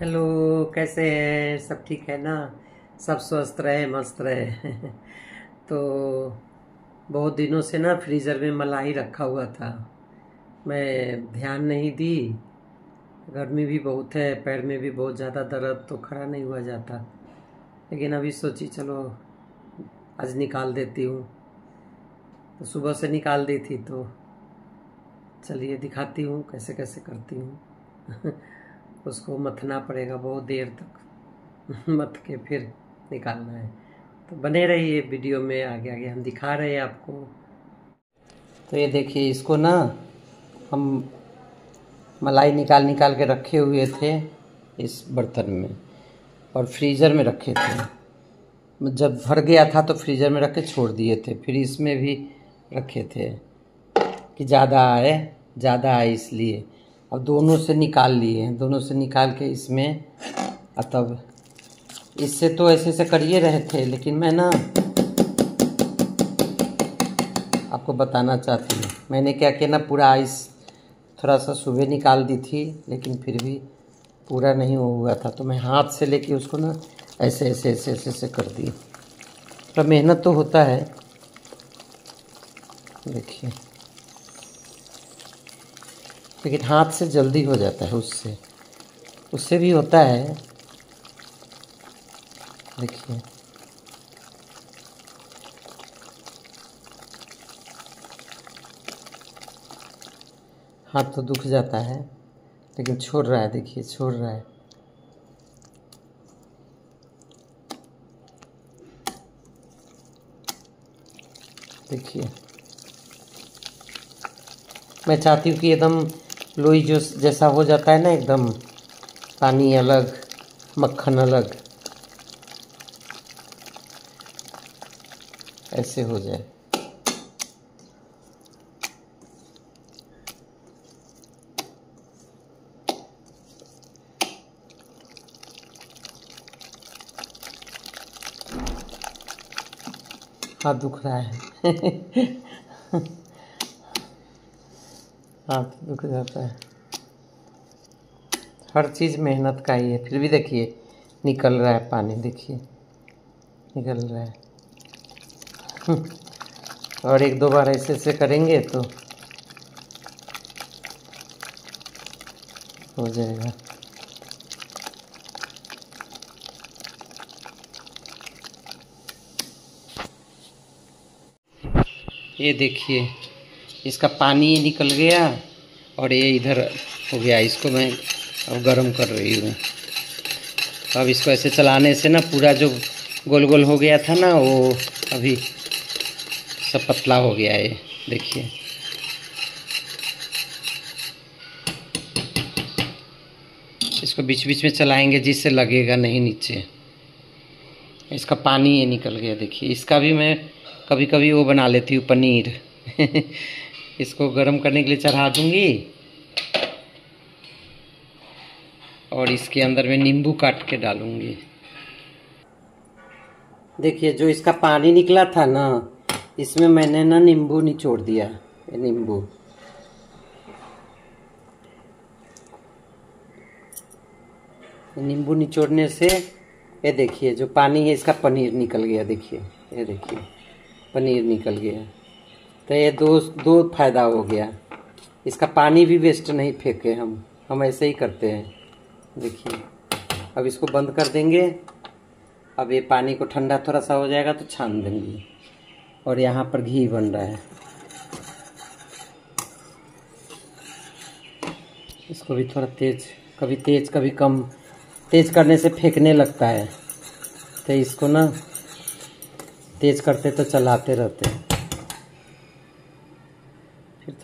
Hello कैसे हैं? सब ठीक है ना? सब स्वस्थ रहे, मस्त रहे। तो बहुत दिनों से ना फ्रीज़र में मलाई रखा हुआ था। मैं ध्यान नहीं दी। गर्मी भी बहुत है, पैर में भी बहुत ज़्यादा दर्द तो खड़ा नहीं हुआ जाता। लेकिन अभी सोची, चलो, आज निकाल देती हूँ। तो सुबह से निकाल दी थी तो चलिए दिखाती हूँ कैसे कैसे करती हूँ। उसको मथना पड़ेगा बहुत देर तक। मथ के फिर निकालना है। तो बने रहिए वीडियो में आगे आगे हम दिखा रहे हैं आपको। तो ये देखिए, इसको ना हम मलाई निकाल निकाल के रखे हुए थे इस बर्तन में और फ्रीज़र में रखे थे। जब भर गया था तो फ्रीज़र में रख के छोड़ दिए थे। फिर इसमें भी रखे थे कि ज़्यादा आए ज़्यादा आए इसलिए। अब दोनों से निकाल लिए हैं। दोनों से निकाल के इसमें तब इससे तो ऐसे ऐसे करिए रहे थे, लेकिन मैं ना आपको बताना चाहती हूँ। मैंने क्या किया ना, पूरा आइस थोड़ा सा सुबह निकाल दी थी, लेकिन फिर भी पूरा नहीं हुआ था। तो मैं हाथ से लेके उसको ना ऐसे ऐसे ऐसे ऐसे ऐसे कर दी थोड़ा मेहनत तो होता है। देखिए। लेकिन हाथ से जल्दी हो जाता है उससे। उससे भी होता है। देखिए। हाथ तो दुख जाता है, लेकिन छोड़ रहा है, देखिए, छोड़ रहा है। देखिए। मैं चाहती हूँ कि एकदम लोई जो जैसा हो जाता है ना एकदम, पानी अलग, मक्खन अलग, ऐसे हो जाए। हाथ दुख रहा है। हाथ दुख जाता है। हर चीज़ मेहनत का ही है, फिर भी देखिए, निकल रहा है पानी, देखिए, निकल रहा है। और एक दो बार ऐसे ऐसे करेंगे तो हो जाएगा। ये देखिए इसका पानी ये निकल गया और ये इधर हो गया, इसको मैं अब गर्म कर रही हूँ। अब इसको ऐसे चलाने से ना पूरा जो गोल गोल हो गया था ना, वो अभी सब पतला हो गया है, देखिए। इसको बीच बीच में चलाएँगे जिससे लगेगा नहीं नीचे। इसका पानी ये निकल गया, देखिए। इसका भी मैं कभी कभी वो बना लेती हूँ पनीर। इसको गर्म करने के लिए चढ़ा दूँगी। और इसके अंदर में नींबू काट के डालूँगी। देखिए, जो इसका पानी निकला था ना, इसमें मैंने ना नींबू निचोड़ दिया नींबू। नींबू निचोड़ने से, ये देखिए, जो पानी है, इसका पनीर निकल गया, देखिए, ये देखिए, पनीर निकल गया। तो ये दो दो फ़ायदा हो गया। इसका पानी भी वेस्ट नहीं फेंके हम। हम ऐसे ही करते हैं। देखिए, अब इसको बंद कर देंगे। अब ये पानी को ठंडा थोड़ा सा हो जाएगा तो छान देंगे। और यहाँ पर घी बन रहा है। इसको भी थोड़ा तेज, कभी तेज, कभी कम। तेज करने से फेंकने लगता है। तो इसको ना, तेज करते तो चलाते रहते हैं।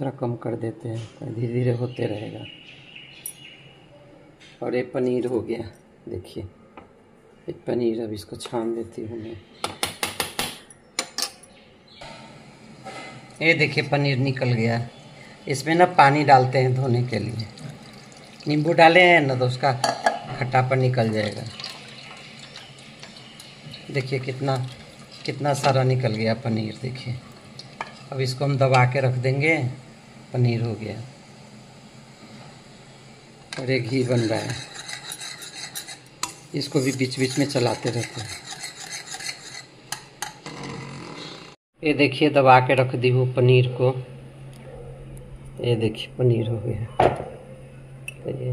थोड़ा कम कर देते हैं धीरे धीरे होते रहेगा। और ये पनीर हो गया, देखिए। ये पनीर अब इसको छान देती हूँ मैं। ये देखिए, पनीर निकल गया। इसमें ना पानी डालते हैं धोने के लिए। नींबू डाले हैं ना तो उसका खट्टापन निकल जाएगा। देखिए कितना कितना सारा निकल गया पनीर, देखिए। अब इसको हम दबा के रख देंगे। पनीर हो गया। और एक घी बन रहा है। इसको भी बीच बीच में चलाते रहते हैं। ये देखिए, दबा के रख दी हूँ पनीर को। ये देखिए, पनीर हो गया। तो ये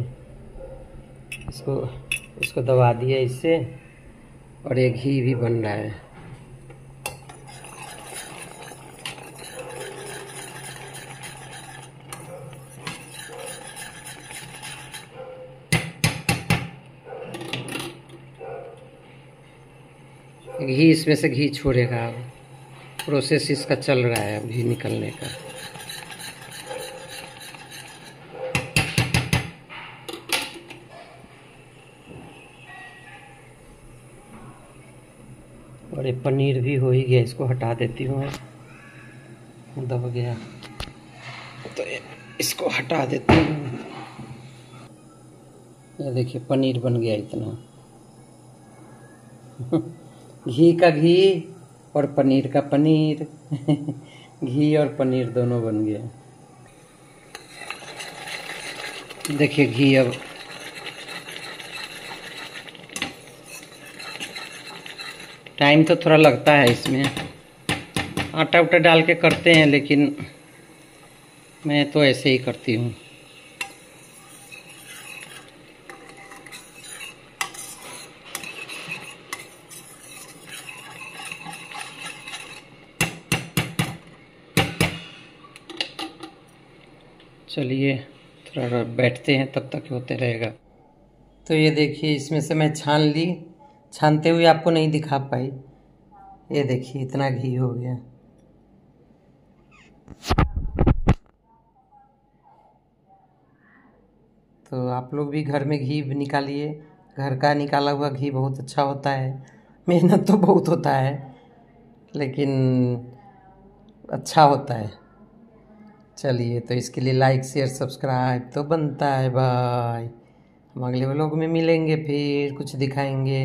इसको इसको दबा दिया इससे। और ये घी भी बन रहा है। घी इसमें से घी छोड़ेगा। अब प्रोसेस इसका चल रहा है घी निकलने का। और ये पनीर भी हो ही गया, इसको हटा देती हूँ दब गया। तो इसको हटा देती हूँ। ये देखिए, पनीर बन गया इतना। घी का घी और पनीर का पनीर। घी और पनीर दोनों बन गया। देखिए घी अब। टाइम तो थोड़ा लगता है इसमें। आटा उटा डाल के करते हैं, लेकिन मैं तो ऐसे ही करती हूँ। चलिए थोड़ा बैठते हैं, तब तक होते रहेगा। तो ये देखिए, इसमें से मैं छान ली। छानते हुए आपको नहीं दिखा पाई। ये देखिए, इतना घी हो गया। तो आप लोग भी घर में घी निकालिए। घर का निकाला हुआ घी बहुत अच्छा होता है। मेहनत तो बहुत होता है, लेकिन अच्छा होता है। चलिए तो इसके लिए लाइक शेयर सब्सक्राइब तो बनता है भाई। हम अगले ब्लॉग में मिलेंगे फिर, कुछ दिखाएँगे।